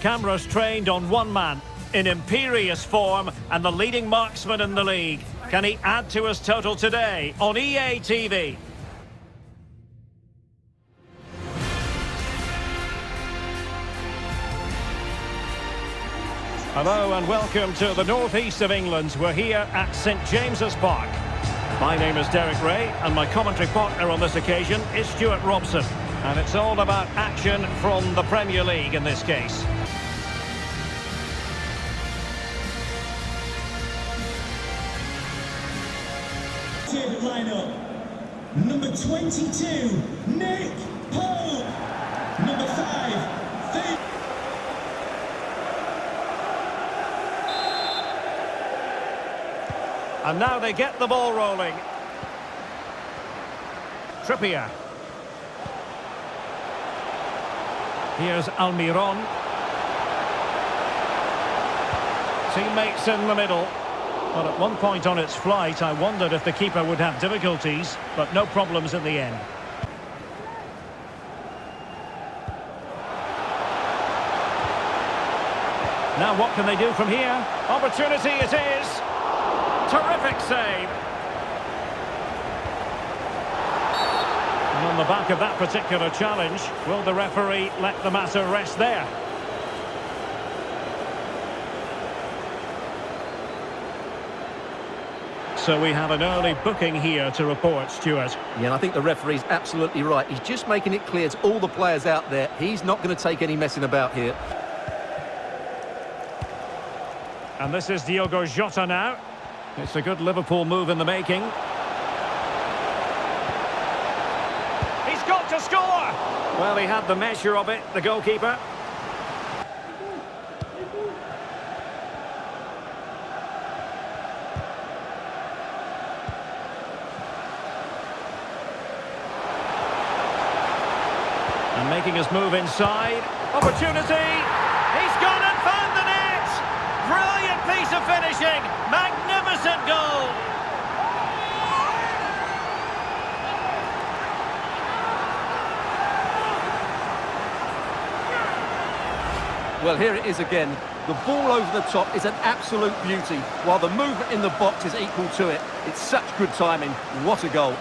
Cameras trained on one man in imperious form and the leading marksman in the league. Can he add to his total today on EA TV? Hello and welcome to the northeast of England. We're here at St James's Park. My name is Derek Rae and my commentary partner on this occasion is Stewart Robson. And it's all about action from the Premier League in this case. Lineup. Number 22, Nick Pope. Number 5, Faith. And now they get the ball rolling. Trippier. Here's Almiron. Teammates in the middle. But at one point on its flight, I wondered if the keeper would have difficulties, but no problems in the end. Now what can they do from here? Opportunity it is. Terrific save. And on the back of that particular challenge, will the referee let the matter rest there? So we have an early booking here to report, Stewart. Yeah, and I think the referee's absolutely right. He's just making it clear to all the players out there, he's not going to take any messing about here. And this is Diogo Jota now. It's a good Liverpool move in the making. He's got to score! Well, he had the measure of it, the goalkeeper. And making his move inside. Opportunity! He's gone and found the net! Brilliant piece of finishing! Magnificent goal! Well, here it is again. The ball over the top is an absolute beauty, while the movement in the box is equal to it. It's such good timing. What a goal.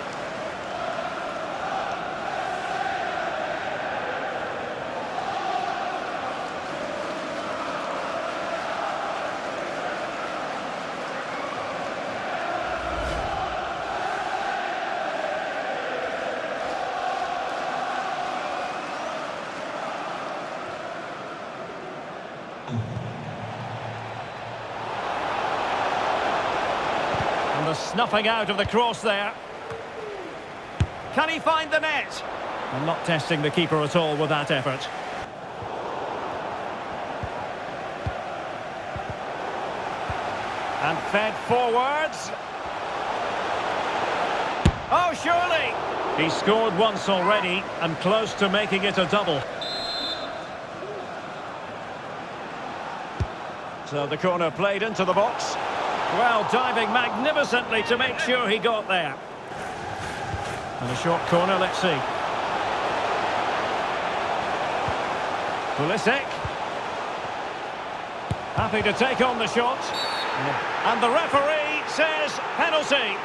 The snuffing out of the cross there. Can he find the net? And not testing the keeper at all with that effort. And fed forwards. Oh, surely! He scored once already and close to making it a double. So the corner played into the box. Well, diving magnificently to make sure he got there. And a short corner, let's see. Pulisic. Happy to take on the shot. And the referee says penalty.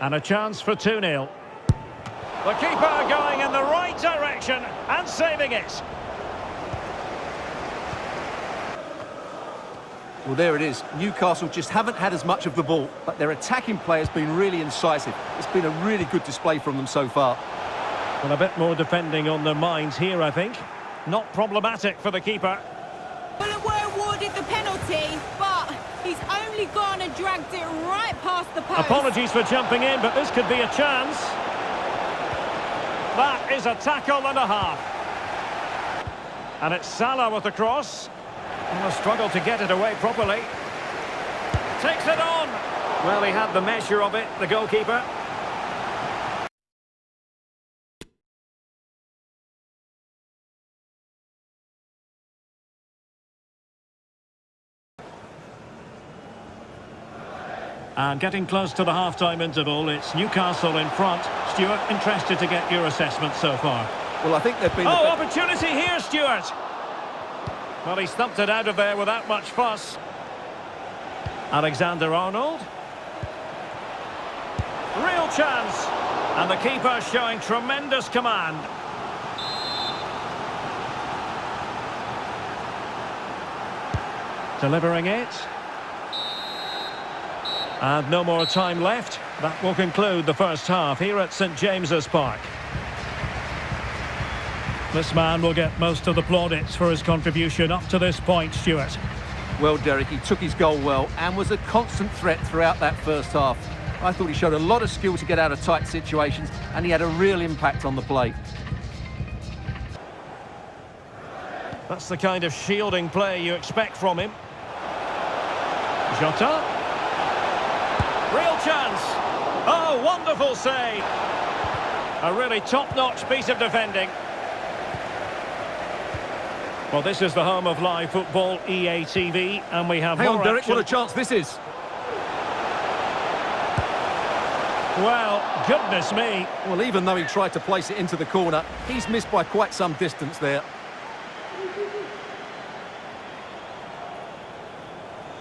And a chance for 2-0. The keeper going in the right direction and saving it. Well, there it is. Newcastle just haven't had as much of the ball, but their attacking play has been really incisive. It's been a really good display from them so far. Well, a bit more defending on their minds here, I think. Not problematic for the keeper. Gone and dragged it right past the post. Apologies for jumping in, but this could be a chance. That is a tackle and a half. And it's Salah with the cross. And a struggle to get it away properly. Takes it on. Well, he had the measure of it, the goalkeeper. And getting close to the half-time interval, it's Newcastle in front. Stewart, interested to get your assessment so far. Well, I think they've been... Oh, opportunity here, Stewart! Well, he thumped it out of there without much fuss. Alexander-Arnold. Real chance. And the keeper showing tremendous command. Delivering it. And no more time left. That will conclude the first half here at St James's Park. This man will get most of the plaudits for his contribution up to this point, Stewart. Well, Derek, he took his goal well and was a constant threat throughout that first half. I thought he showed a lot of skill to get out of tight situations and he had a real impact on the play. That's the kind of shielding play you expect from him. Jota. Real chance. Oh, wonderful save. A really top-notch piece of defending. Well, this is the home of live football, EA TV, and we have Hang on, Derek, action. what a chance this is. Well, goodness me. Well, even though he tried to place it into the corner, he's missed by quite some distance there.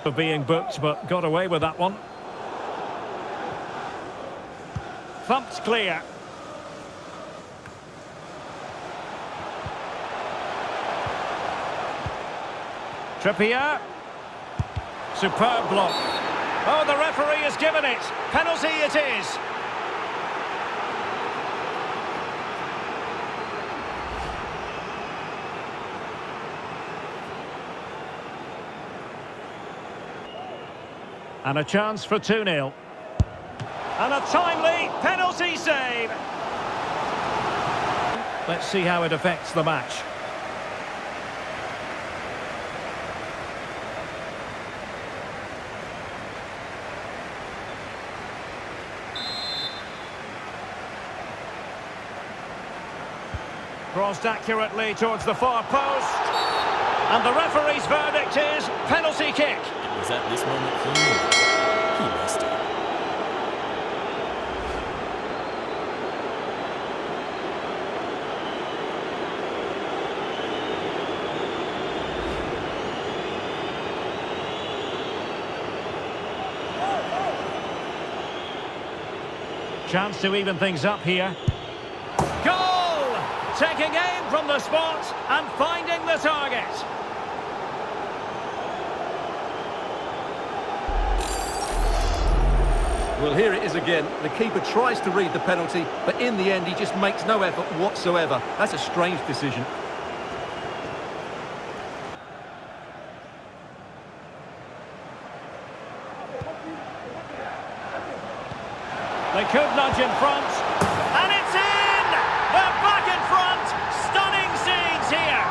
For being booked, but got away with that one. Thumped clear. Trippier. Superb block. Oh, the referee has given it. Penalty it is. And a chance for 2-0. And a timely penalty save. Let's see how it affects the match. Crossed accurately towards the far post. And the referee's verdict is penalty kick. It was at this moment he knew Chance to even things up here. Goal! Taking aim from the spot and finding the target. Well, here it is again. The keeper tries to read the penalty, but in the end, he just makes no effort whatsoever. That's a strange decision. Could nudge in front. And it's in! They're back in front! Stunning scenes here!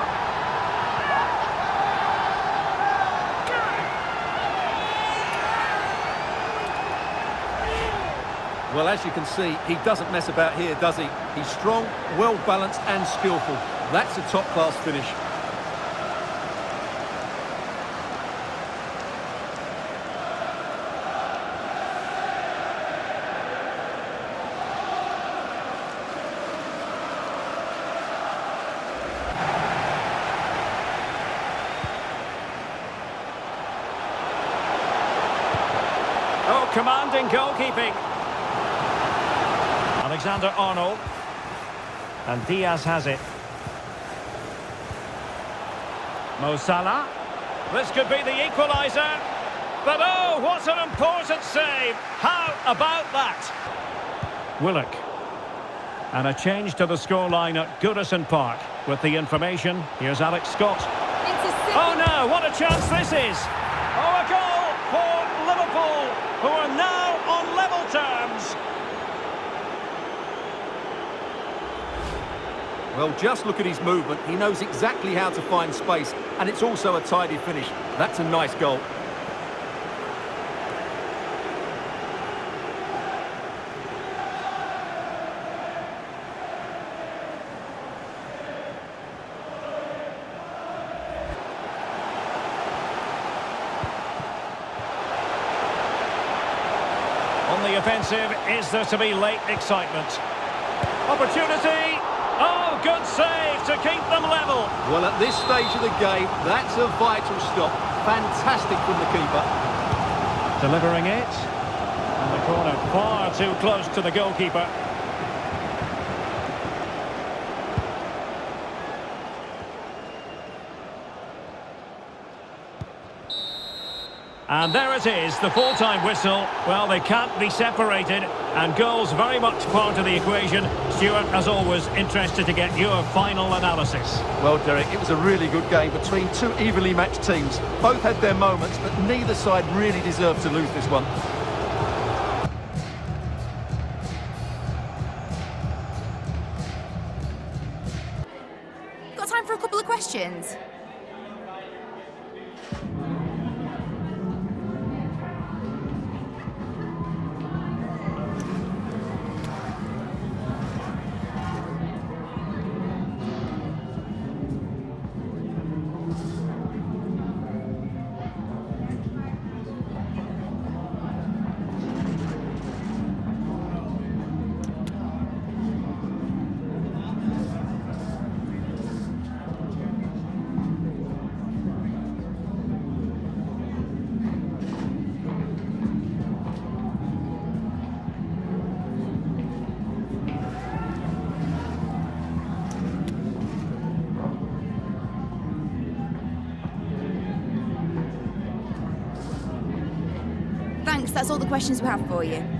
Well, as you can see, he doesn't mess about here, does he? He's strong, well-balanced and skillful. That's a top-class finish. Goalkeeping. Alexander Arnold. And Diaz has it. Mo Salah. This could be the equaliser. But oh, what an important save. How about that? Willock. And a change to the scoreline at Goodison Park. With the information, here's Alex Scott. Oh no, what a chance this is! Oh, a goal for Liverpool, who are now on level terms. Well, just look at his movement. He knows exactly how to find space, and it's also a tidy finish. That's a nice goal. On the offensive, is there to be late excitement? Opportunity! Good save to keep them level. Well, at this stage of the game, that's a vital stop. Fantastic from the keeper. Delivering it. And the corner far too close to the goalkeeper. And there it is, the full-time whistle. Well, they can't be separated, and goals very much part of the equation. Stewart, as always, interested to get your final analysis. Well, Derek, it was a really good game between two evenly matched teams. Both had their moments, but neither side really deserved to lose this one. That's all the questions we have for you.